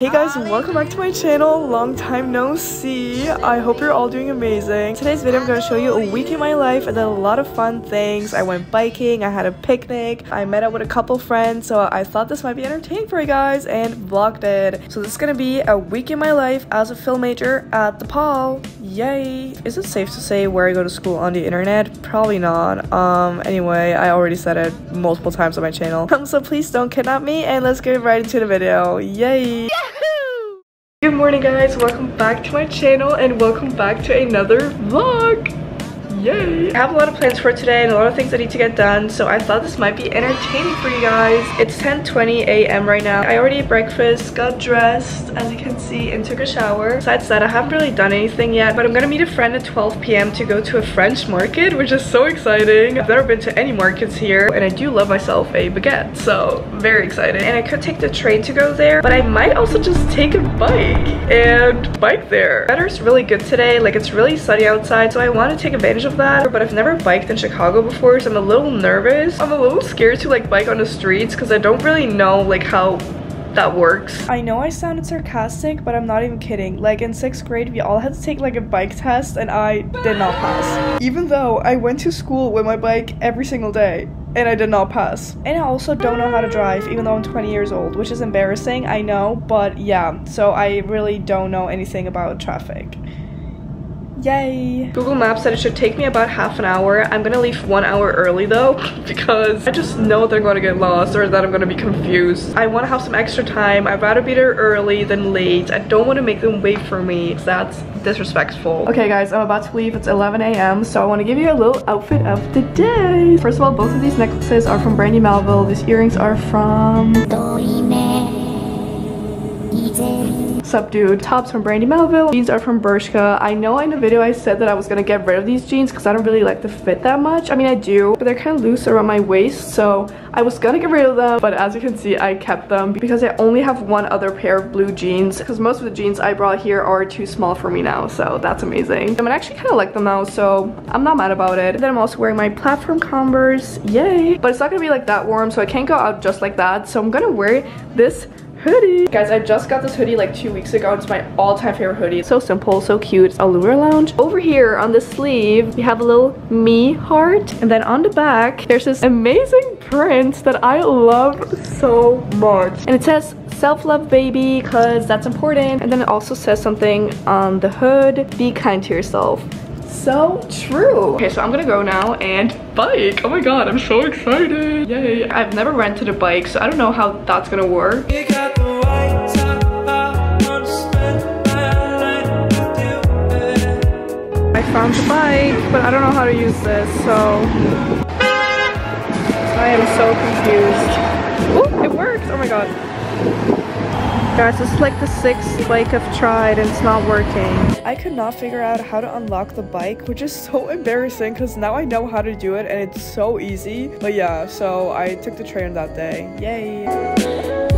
Hey guys, welcome back to my channel. Long time no see. I hope you're all doing amazing. Today's video, I'm going to show you a week in my life. I did a lot of fun things. I went biking, I had a picnic, I met up with a couple friends, so I thought this might be entertaining for you guys and vlogged it. So this is going to be a week in my life as a film major at DePaul. Yay! Is it safe to say where I go to school on the internet? Probably not. Um, anyway, I already said it multiple times on my channel. So please don't kidnap me and let's get right into the video. Yay! Good morning guys, welcome back to my channel and welcome back to another vlog. Yay! I have a lot of plans for today and a lot of things I need to get done, so I thought this might be entertaining for you guys. It's 10.20 a.m. right now. I already ate breakfast, got dressed, as you can see, and took a shower. Besides that, I haven't really done anything yet, but I'm gonna meet a friend at 12 p.m. to go to a French market, which is so exciting. I've never been to any markets here, and I do love myself a baguette, so very excited. And I could take the train to go there, but I might also just take a bike and bike there. Weather's really good today, like it's really sunny outside, so I want to take advantage of that, but I've never biked in Chicago before, so I'm a little nervous. I'm a little scared to like bike on the streets because I don't really know like how that works. I know I sounded sarcastic, but I'm not even kidding. Like in sixth grade, we all had to take like a bike test and I did not pass. Even though I went to school with my bike every single day and I did not pass. And I also don't know how to drive, even though I'm 20 years old, which is embarrassing, I know, but yeah, so I really don't know anything about traffic. Yay! Google Maps said it should take me about half an hour. I'm gonna leave one hour early though because I just know they're gonna get lost or that I'm gonna be confused. I wanna have some extra time. I'd rather be there early than late. I don't wanna make them wait for me that's disrespectful. Okay guys, I'm about to leave. It's 11 a.m. so I wanna give you a little outfit of the day. First of all, both of these necklaces are from Brandy Melville. These earrings are from subdued tops from Brandy Melville. Jeans are from Bershka. I know in a video I said that I was gonna get rid of these jeans because I don't really like the fit that much. I mean, I do, but they're kind of loose around my waist, so I was gonna get rid of them, but as you can see, I kept them because I only have one other pair of blue jeans because most of the jeans I brought here are too small for me now, so that's amazing. I mean, I actually kind of like them now, so I'm not mad about it. then I'm also wearing my platform Converse, yay. But it's not gonna be like that warm, so I can't go out just like that, so I'm gonna wear this hoodie. Guys, I just got this hoodie like two weeks ago. It's my all-time favorite hoodie. So simple, so cute. It's Allure Lounge. Over here on the sleeve, we have a little me heart. And then on the back, there's this amazing print that I love so much. And it says self-love baby because that's important. And then it also says something on the hood, be kind to yourself so true. Okay, so I'm gonna go now and bike. Oh my god, I'm so excited. Yay. I've never rented a bike, so I don't know how that's gonna work. Found the bike, but I don't know how to use this, so I am so confused. Oh, it works. Oh my god. Guys, this is like the sixth bike I've tried and it's not working. I could not figure out how to unlock the bike, which is so embarrassing because now I know how to do it and it's so easy. But yeah, so I took the train that day. Yay!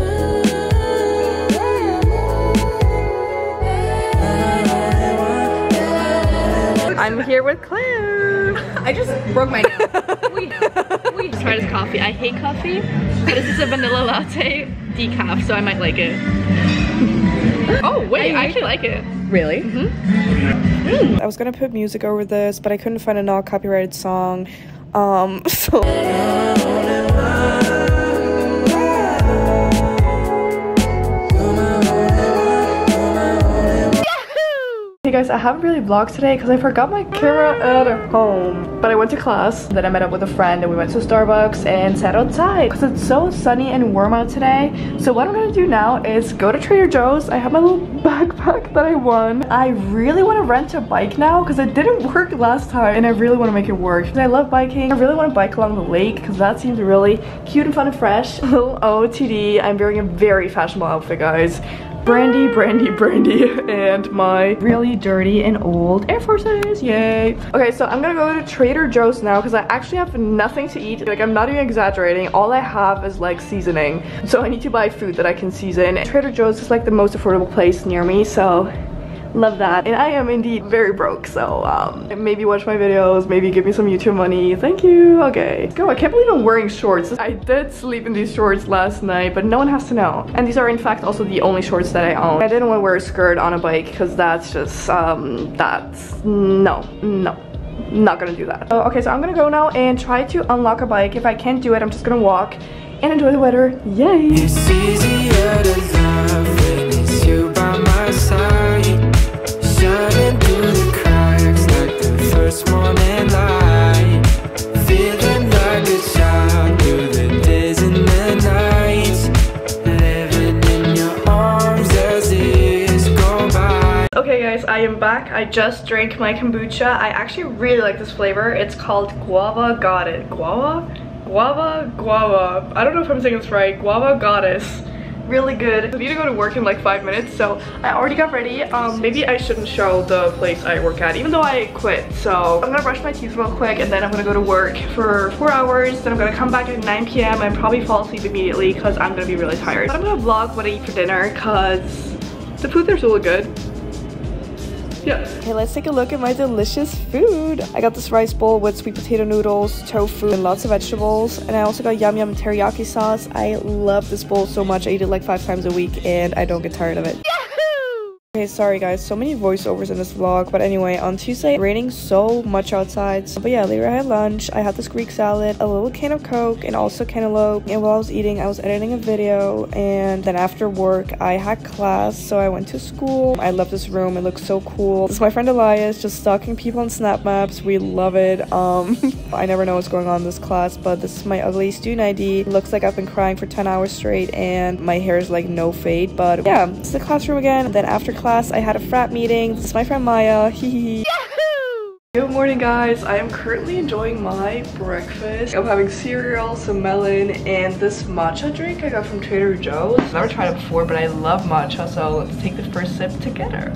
I'm here with Claire. I just broke my nose. we know. We tried this coffee. I hate coffee, but this is a vanilla latte decaf, so I might like it. oh, wait, I, I actually like it. Really? Mm -hmm. mm. I was gonna put music over this, but I couldn't find a non-copyrighted song. Um, so... guys, I haven't really vlogged today because I forgot my camera at home. But I went to class, then I met up with a friend and we went to Starbucks and sat outside because it's so sunny and warm out today. So what I'm gonna do now is go to Trader Joe's. I have my little backpack that I won. I really want to rent a bike now because it didn't work last time and I really want to make it work. I love biking. I really want to bike along the lake because that seems really cute and fun and fresh. little OTD. I'm wearing a very fashionable outfit, guys. Brandy, Brandy, Brandy, and my really dirty and old Air Forces, yay. Okay, so I'm gonna go to Trader Joe's now because I actually have nothing to eat. Like, I'm not even exaggerating. All I have is like seasoning. So I need to buy food that I can season. Trader Joe's is like the most affordable place near me, so love that. And i am indeed very broke so um maybe watch my videos maybe give me some youtube money. Thank you. Okay. Go i can't believe i'm wearing shorts. I did sleep in these shorts last night but no one has to know. And these are in fact also the only shorts that i own. I didn't want to wear a skirt on a bike because that's just um that's no no not gonna do that. Oh, okay so i'm gonna go now and try to unlock a bike. If i can't do it i'm just gonna walk and enjoy the weather. Yay I am back. I just drank my kombucha. I actually really like this flavor. It's called Guava Got It. Guava? Guava? Guava. I don't know if I'm saying this right. Guava Goddess really good. I need to go to work in like five minutes, so I already got ready. Um, maybe I shouldn't show the place I work at, even though I quit. So I'm gonna brush my teeth real quick and then I'm gonna go to work for four hours. Then I'm gonna come back at 9 p.m. and probably fall asleep immediately because I'm gonna be really tired. But I'm gonna vlog what I eat for dinner because the food there's really good. Okay, let's take a look at my delicious food. I got this rice bowl with sweet potato noodles, tofu, and lots of vegetables. And I also got yum yum teriyaki sauce. I love this bowl so much. I eat it like five times a week and I don't get tired of it. Okay, sorry guys, so many voiceovers in this vlog, but anyway, on Tuesday, raining so much outside. So, but yeah, later I had lunch, I had this Greek salad, a little can of Coke, and also cantaloupe. And while I was eating, I was editing a video, and then after work, I had class, so I went to school. I love this room, it looks so cool. This is my friend Elias, just stalking people on Snap Maps. We love it. Um, I never know what's going on in this class, but this is my ugly student ID. Looks like I've been crying for 10 hours straight, and my hair is like no fade, but yeah, it's the classroom again. And then after class, I had a frat meeting. This is my friend Maya. Hee Good morning guys, I am currently enjoying my breakfast. I'm having cereal, some melon, and this matcha drink I got from Trader Joe's. I've never tried it before, but I love matcha, so let's take the first sip together.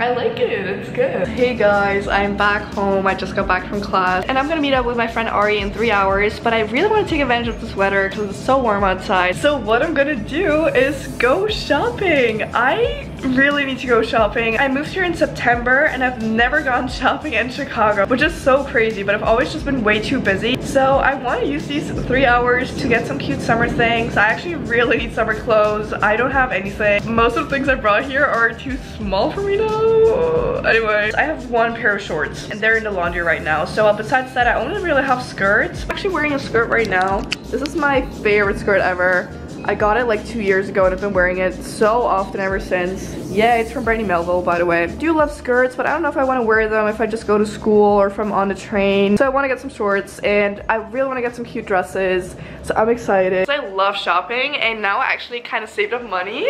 I like it, it's good. Hey guys, I'm back home. I just got back from class and I'm gonna meet up with my friend Ari in three hours, but I really wanna take advantage of this weather because it's so warm outside. So what I'm gonna do is go shopping. I really need to go shopping. I moved here in September and I've never gone shopping in Chicago, which is so crazy, but I've always just been way too busy. So I want to use these three hours to get some cute summer things. I actually really need summer clothes. I don't have anything. Most of the things I brought here are too small for me now. Anyway, I have one pair of shorts and they're in the laundry right now. So uh, besides that, I only really have skirts. I'm actually wearing a skirt right now. This is my favorite skirt ever. I got it like two years ago and I've been wearing it so often ever since. Yeah, it's from Brandy Melville, by the way. I do love skirts, but I don't know if I want to wear them if I just go to school or if I'm on the train. So I want to get some shorts and I really want to get some cute dresses. So I'm excited. I love shopping and now I actually kind of saved up money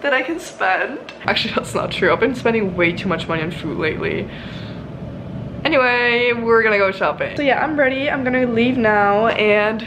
that I can spend. Actually, that's not true. I've been spending way too much money on food lately. Anyway, we're gonna go shopping. So yeah, I'm ready. I'm gonna leave now and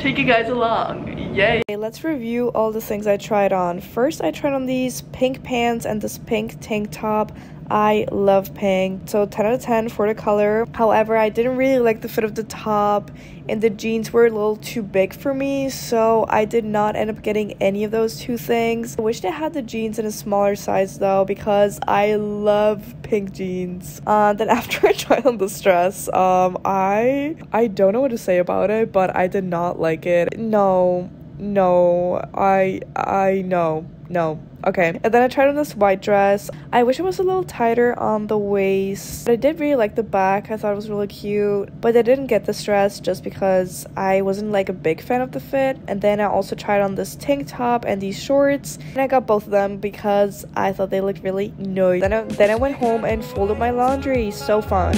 take you guys along. Yay! Okay, let's review all the things I tried on. First, I tried on these pink pants and this pink tank top. I love pink, so 10 out of 10 for the color. However, I didn't really like the fit of the top and the jeans were a little too big for me, so I did not end up getting any of those two things. I wish they had the jeans in a smaller size though because I love pink jeans. Uh, then after I tried on this dress, um, I I don't know what to say about it, but I did not like it. No, no, I, I, no, no. Okay, and then I tried on this white dress. I wish it was a little tighter on the waist. But I did really like the back. I thought it was really cute. But I didn't get this dress just because I wasn't like a big fan of the fit. And then I also tried on this tank top and these shorts. And I got both of them because I thought they looked really nice. Then I, then I went home and folded my laundry. So fun.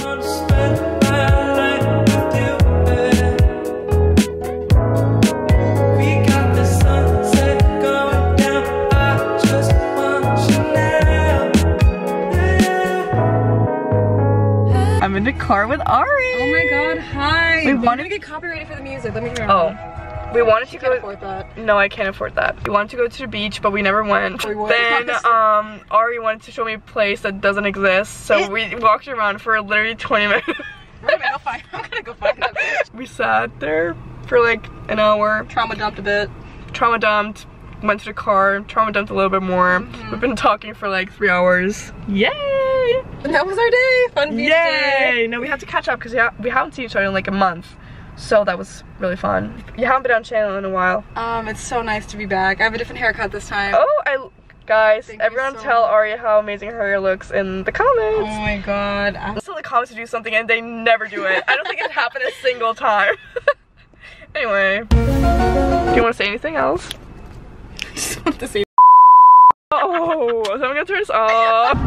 In the car with Ari. Oh my god, hi. We wanted to get copyrighted for the music. Let me turn Oh. We wanted to go. afford that. No, I can't afford that. We wanted to go to the beach, but we never went. We then um, Ari wanted to show me a place that doesn't exist, so It- we walked around for literally 20 minutes. I'm gonna find. I'm gonna go find that we sat there for like an hour. Trauma dumped a bit. Trauma dumped, went to the car, trauma dumped a little bit more. Mm -hmm. We've been talking for like three hours. Yay! And that was our day. Fun beach Yay! day. No, we had to catch up because we, ha we haven't seen each other in like a month. So that was really fun. You haven't been on channel in a while. Um, it's so nice to be back. I have a different haircut this time. Oh, I guys, Thank everyone so tell much. Aria how amazing her hair looks in the comments. Oh my god. I Tell the comments to do something and they never do it. I don't think it happened a single time. anyway, do you want to say anything else? Just want to say Oh, so I'm gonna turn this off.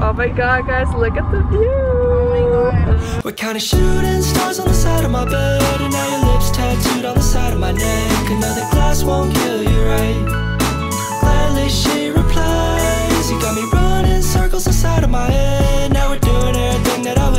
Oh my god, guys, look at the view. We're kind of shooting stars on the side of my bed And now your lips tattooed on the side of my neck Another glass won't kill you, right? Gladly she replies You got me running circles inside of my head Now we're doing everything that I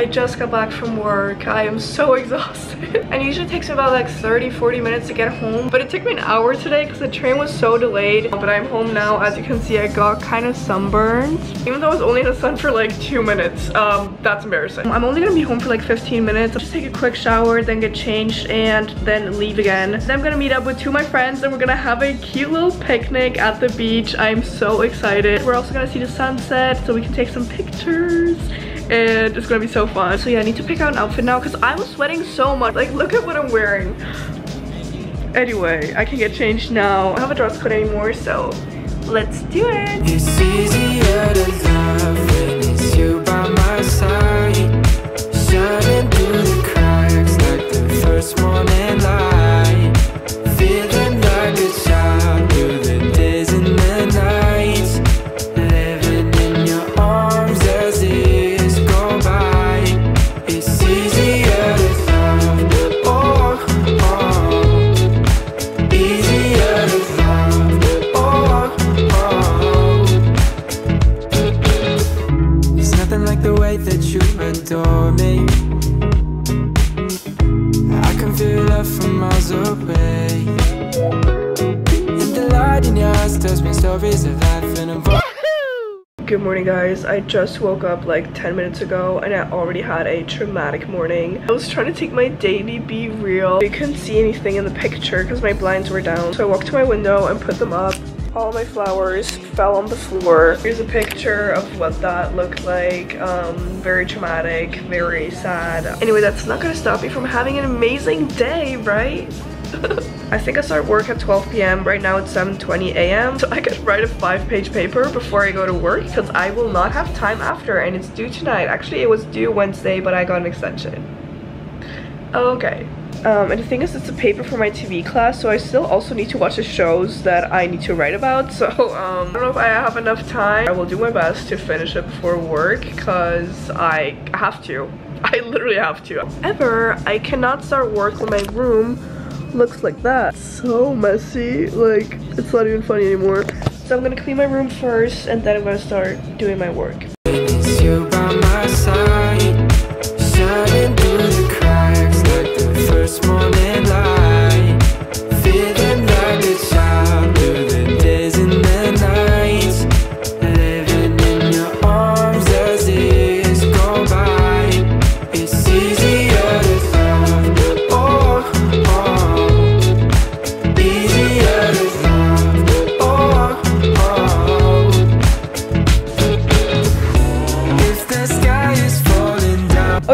I just got back from work. I am so exhausted. and usually takes me about like 30-40 minutes to get home. But it took me an hour today because the train was so delayed. But I'm home now. As you can see, I got kind of sunburned. Even though I was only in the sun for like two minutes. Um, that's embarrassing. I'm only gonna be home for like 15 minutes. I'll just take a quick shower, then get changed, and then leave again. Then I'm gonna meet up with two of my friends and we're gonna have a cute little picnic at the beach. I'm so excited. We're also gonna see the sunset so we can take some pictures and it's gonna be so fun. So yeah, I need to pick out an outfit now because I was sweating so much. Like, look at what I'm wearing. Anyway, I can get changed now. I don't have a dress code anymore, so let's do it. Morning guys, I just woke up like 10 minutes ago and I already had a traumatic morning. I was trying to take my daily BeReal. I couldn't see anything in the picture because my blinds were down. So I walked to my window and put them up. All my flowers fell on the floor. Here's a picture of what that looked like. Um, very traumatic, very sad. Anyway, that's not gonna stop me from having an amazing day, right? I think I start work at 12 p.m. Right now it's 7.20 a.m. So I could write a five-page paper before I go to work because I will not have time after and it's due tonight. Actually, it was due Wednesday, but I got an extension. Okay. Um, and the thing is, it's a paper for my TV class, so I still also need to watch the shows that I need to write about. So um, I don't know if I have enough time. I will do my best to finish it before work because I have to. I literally have to. However, I cannot start work when my room looks like that. So messy, like it's not even funny anymore. So I'm gonna clean my room first and then I'm gonna start doing my work.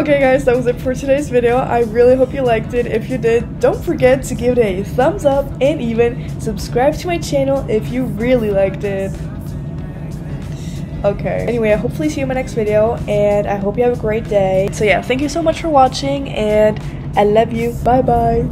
Okay guys, that was it for today's video. I really hope you liked it. If you did, don't forget to give it a thumbs up and even subscribe to my channel if you really liked it. Okay. Anyway, I hopefully see you in my next video and I hope you have a great day. So yeah, thank you so much for watching and I love you. Bye bye.